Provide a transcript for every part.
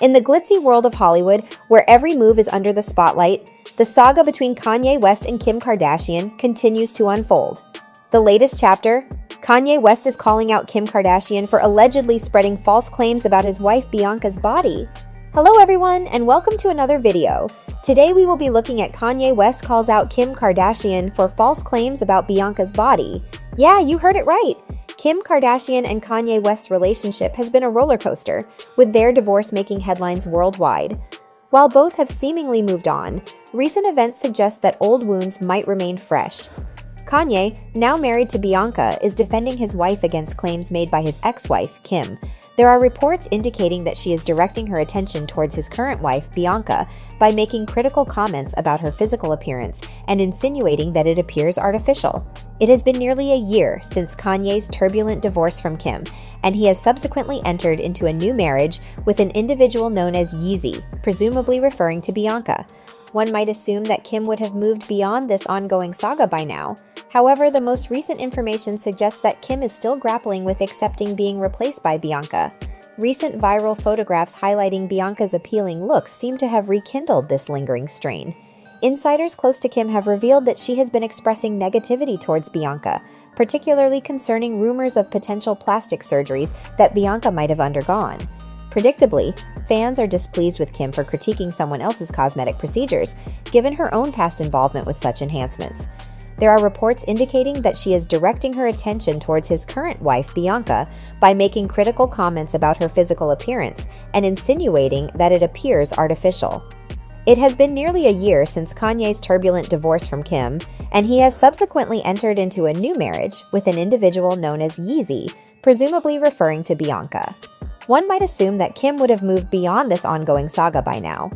In the glitzy world of Hollywood, where every move is under the spotlight, the saga between Kanye West and Kim Kardashian continues to unfold. The latest chapter Kanye West is calling out Kim Kardashian for allegedly spreading false claims about his wife Bianca's body. Hello everyone and welcome to another video. Today we will be looking at Kanye West calls out Kim Kardashian for false claims about Bianca's body. Yeah, you heard it right. Kim Kardashian and Kanye West's relationship has been a roller coaster, with their divorce making headlines worldwide. While both have seemingly moved on, recent events suggest that old wounds might remain fresh. Kanye, now married to Bianca, is defending his wife against claims made by his ex wife, Kim, there are reports indicating that she is directing her attention towards his current wife, Bianca, by making critical comments about her physical appearance and insinuating that it appears artificial. It has been nearly a year since Kanye's turbulent divorce from Kim, and he has subsequently entered into a new marriage with an individual known as Yeezy, presumably referring to Bianca. One might assume that Kim would have moved beyond this ongoing saga by now. However, the most recent information suggests that Kim is still grappling with accepting being replaced by Bianca. Recent viral photographs highlighting Bianca's appealing looks seem to have rekindled this lingering strain. Insiders close to Kim have revealed that she has been expressing negativity towards Bianca, particularly concerning rumors of potential plastic surgeries that Bianca might have undergone. Predictably, fans are displeased with Kim for critiquing someone else's cosmetic procedures, given her own past involvement with such enhancements. There are reports indicating that she is directing her attention towards his current wife, Bianca, by making critical comments about her physical appearance and insinuating that it appears artificial. It has been nearly a year since Kanye's turbulent divorce from Kim, and he has subsequently entered into a new marriage with an individual known as Yeezy, presumably referring to Bianca. One might assume that Kim would have moved beyond this ongoing saga by now.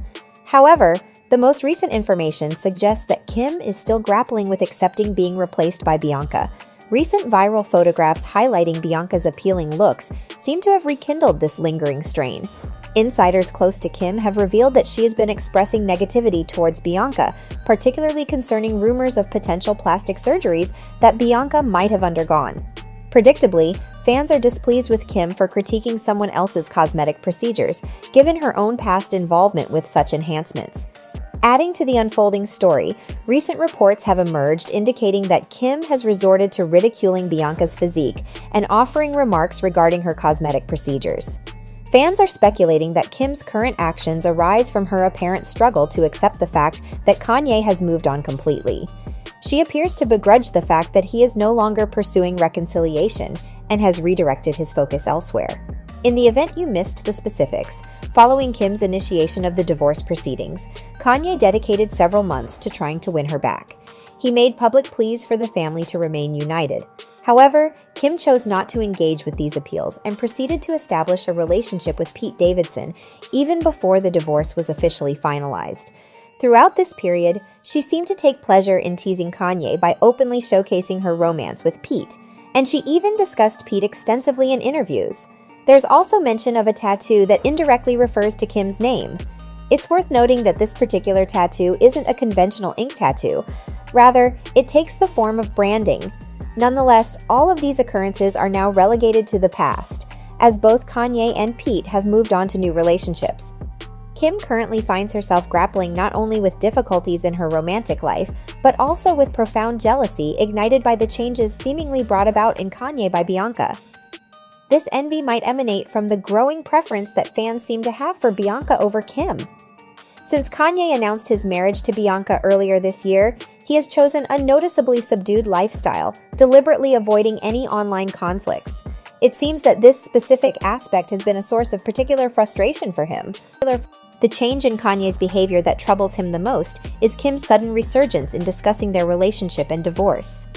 However, the most recent information suggests that Kim is still grappling with accepting being replaced by Bianca. Recent viral photographs highlighting Bianca's appealing looks seem to have rekindled this lingering strain. Insiders close to Kim have revealed that she has been expressing negativity towards Bianca, particularly concerning rumors of potential plastic surgeries that Bianca might have undergone. Predictably, fans are displeased with Kim for critiquing someone else's cosmetic procedures, given her own past involvement with such enhancements. Adding to the unfolding story, recent reports have emerged indicating that Kim has resorted to ridiculing Bianca's physique and offering remarks regarding her cosmetic procedures. Fans are speculating that Kim's current actions arise from her apparent struggle to accept the fact that Kanye has moved on completely. She appears to begrudge the fact that he is no longer pursuing reconciliation and has redirected his focus elsewhere. In the event you missed the specifics, following Kim's initiation of the divorce proceedings, Kanye dedicated several months to trying to win her back. He made public pleas for the family to remain united. However, Kim chose not to engage with these appeals and proceeded to establish a relationship with Pete Davidson even before the divorce was officially finalized. Throughout this period, she seemed to take pleasure in teasing Kanye by openly showcasing her romance with Pete, and she even discussed Pete extensively in interviews. There's also mention of a tattoo that indirectly refers to Kim's name. It's worth noting that this particular tattoo isn't a conventional ink tattoo. Rather, it takes the form of branding. Nonetheless, all of these occurrences are now relegated to the past, as both Kanye and Pete have moved on to new relationships. Kim currently finds herself grappling not only with difficulties in her romantic life, but also with profound jealousy ignited by the changes seemingly brought about in Kanye by Bianca. This envy might emanate from the growing preference that fans seem to have for Bianca over Kim. Since Kanye announced his marriage to Bianca earlier this year, he has chosen a noticeably subdued lifestyle, deliberately avoiding any online conflicts. It seems that this specific aspect has been a source of particular frustration for him. The change in Kanye's behavior that troubles him the most is Kim's sudden resurgence in discussing their relationship and divorce.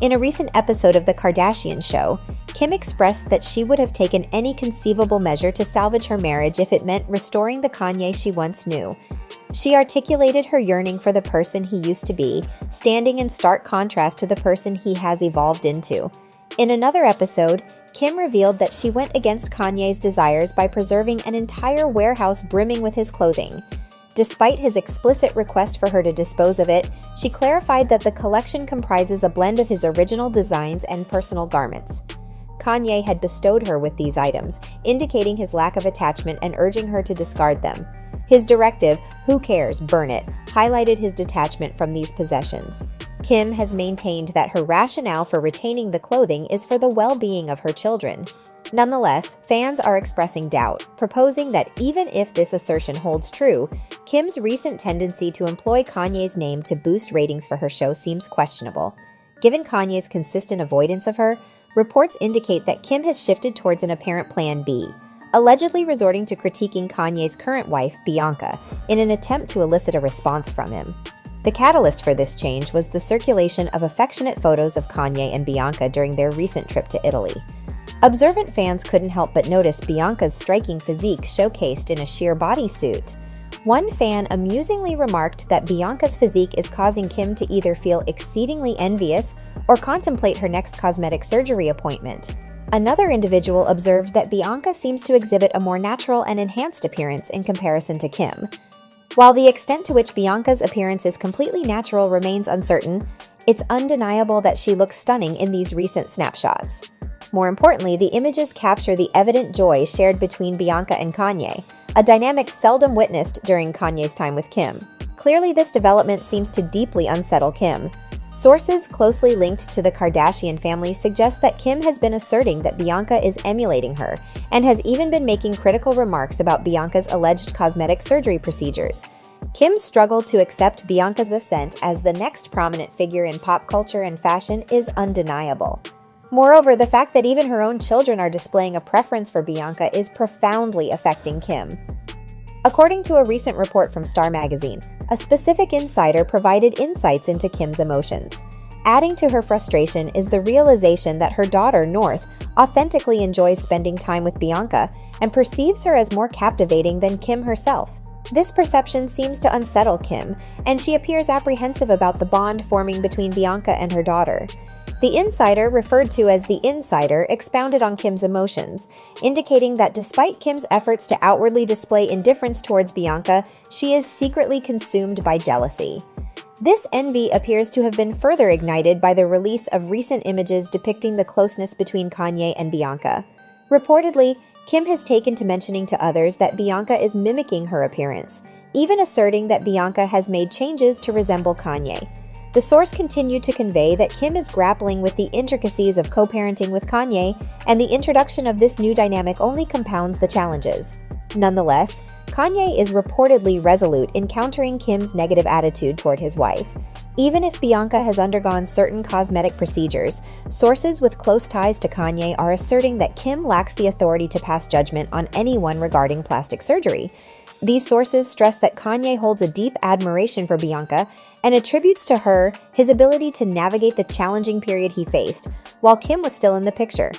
In a recent episode of The Kardashian Show, Kim expressed that she would have taken any conceivable measure to salvage her marriage if it meant restoring the Kanye she once knew. She articulated her yearning for the person he used to be, standing in stark contrast to the person he has evolved into. In another episode, Kim revealed that she went against Kanye's desires by preserving an entire warehouse brimming with his clothing. Despite his explicit request for her to dispose of it, she clarified that the collection comprises a blend of his original designs and personal garments. Kanye had bestowed her with these items, indicating his lack of attachment and urging her to discard them. His directive, who cares, burn it, highlighted his detachment from these possessions. Kim has maintained that her rationale for retaining the clothing is for the well being of her children. Nonetheless, fans are expressing doubt, proposing that even if this assertion holds true, Kim's recent tendency to employ Kanye's name to boost ratings for her show seems questionable. Given Kanye's consistent avoidance of her, reports indicate that Kim has shifted towards an apparent plan B, allegedly resorting to critiquing Kanye's current wife, Bianca, in an attempt to elicit a response from him. The catalyst for this change was the circulation of affectionate photos of Kanye and Bianca during their recent trip to Italy. Observant fans couldn't help but notice Bianca's striking physique showcased in a sheer bodysuit. One fan amusingly remarked that Bianca's physique is causing Kim to either feel exceedingly envious or contemplate her next cosmetic surgery appointment. Another individual observed that Bianca seems to exhibit a more natural and enhanced appearance in comparison to Kim. While the extent to which Bianca's appearance is completely natural remains uncertain, it's undeniable that she looks stunning in these recent snapshots. More importantly, the images capture the evident joy shared between Bianca and Kanye, a dynamic seldom witnessed during Kanye's time with Kim. Clearly, this development seems to deeply unsettle Kim, Sources closely linked to the Kardashian family suggest that Kim has been asserting that Bianca is emulating her and has even been making critical remarks about Bianca's alleged cosmetic surgery procedures. Kim's struggle to accept Bianca's ascent as the next prominent figure in pop culture and fashion is undeniable. Moreover, the fact that even her own children are displaying a preference for Bianca is profoundly affecting Kim. According to a recent report from Star Magazine, a specific insider provided insights into Kim's emotions. Adding to her frustration is the realization that her daughter, North, authentically enjoys spending time with Bianca and perceives her as more captivating than Kim herself. This perception seems to unsettle Kim, and she appears apprehensive about the bond forming between Bianca and her daughter. The insider, referred to as the insider, expounded on Kim's emotions, indicating that despite Kim's efforts to outwardly display indifference towards Bianca, she is secretly consumed by jealousy. This envy appears to have been further ignited by the release of recent images depicting the closeness between Kanye and Bianca. Reportedly, Kim has taken to mentioning to others that Bianca is mimicking her appearance, even asserting that Bianca has made changes to resemble Kanye. The source continued to convey that Kim is grappling with the intricacies of co parenting with Kanye, and the introduction of this new dynamic only compounds the challenges. Nonetheless, Kanye is reportedly resolute in countering Kim's negative attitude toward his wife. Even if Bianca has undergone certain cosmetic procedures, sources with close ties to Kanye are asserting that Kim lacks the authority to pass judgment on anyone regarding plastic surgery. These sources stress that Kanye holds a deep admiration for Bianca and attributes to her his ability to navigate the challenging period he faced while Kim was still in the picture.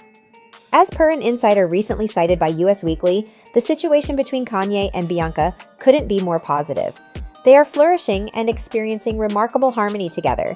As per an insider recently cited by Us Weekly, the situation between Kanye and Bianca couldn't be more positive. They are flourishing and experiencing remarkable harmony together.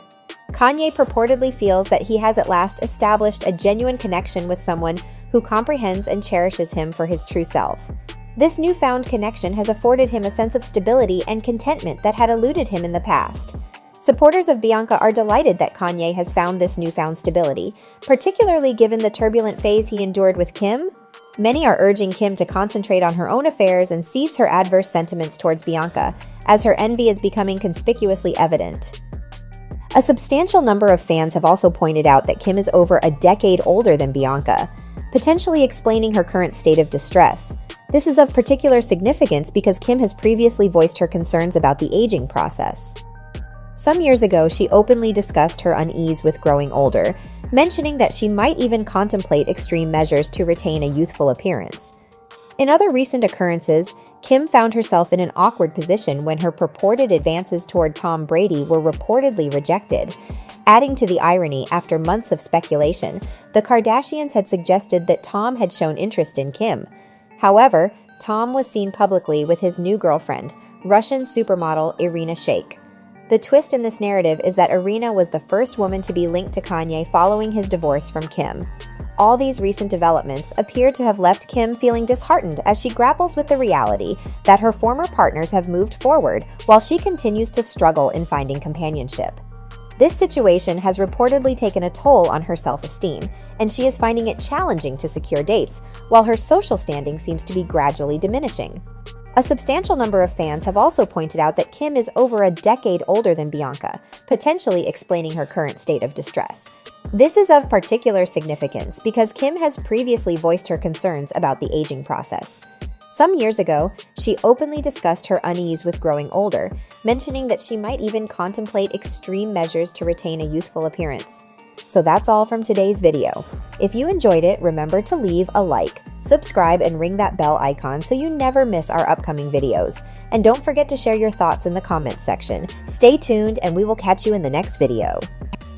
Kanye purportedly feels that he has at last established a genuine connection with someone who comprehends and cherishes him for his true self. This newfound connection has afforded him a sense of stability and contentment that had eluded him in the past. Supporters of Bianca are delighted that Kanye has found this newfound stability, particularly given the turbulent phase he endured with Kim. Many are urging Kim to concentrate on her own affairs and cease her adverse sentiments towards Bianca, as her envy is becoming conspicuously evident. A substantial number of fans have also pointed out that Kim is over a decade older than Bianca, potentially explaining her current state of distress. This is of particular significance because Kim has previously voiced her concerns about the aging process. Some years ago, she openly discussed her unease with growing older, mentioning that she might even contemplate extreme measures to retain a youthful appearance. In other recent occurrences, Kim found herself in an awkward position when her purported advances toward Tom Brady were reportedly rejected. Adding to the irony, after months of speculation, the Kardashians had suggested that Tom had shown interest in Kim. However, Tom was seen publicly with his new girlfriend, Russian supermodel Irina Shayk. The twist in this narrative is that Irina was the first woman to be linked to Kanye following his divorce from Kim. All these recent developments appear to have left Kim feeling disheartened as she grapples with the reality that her former partners have moved forward while she continues to struggle in finding companionship. This situation has reportedly taken a toll on her self esteem, and she is finding it challenging to secure dates, while her social standing seems to be gradually diminishing. A substantial number of fans have also pointed out that Kim is over a decade older than Bianca, potentially explaining her current state of distress. This is of particular significance because Kim has previously voiced her concerns about the aging process. Some years ago, she openly discussed her unease with growing older, mentioning that she might even contemplate extreme measures to retain a youthful appearance. So that's all from today's video. If you enjoyed it, remember to leave a like, subscribe, and ring that bell icon so you never miss our upcoming videos. And don't forget to share your thoughts in the comments section. Stay tuned, and we will catch you in the next video.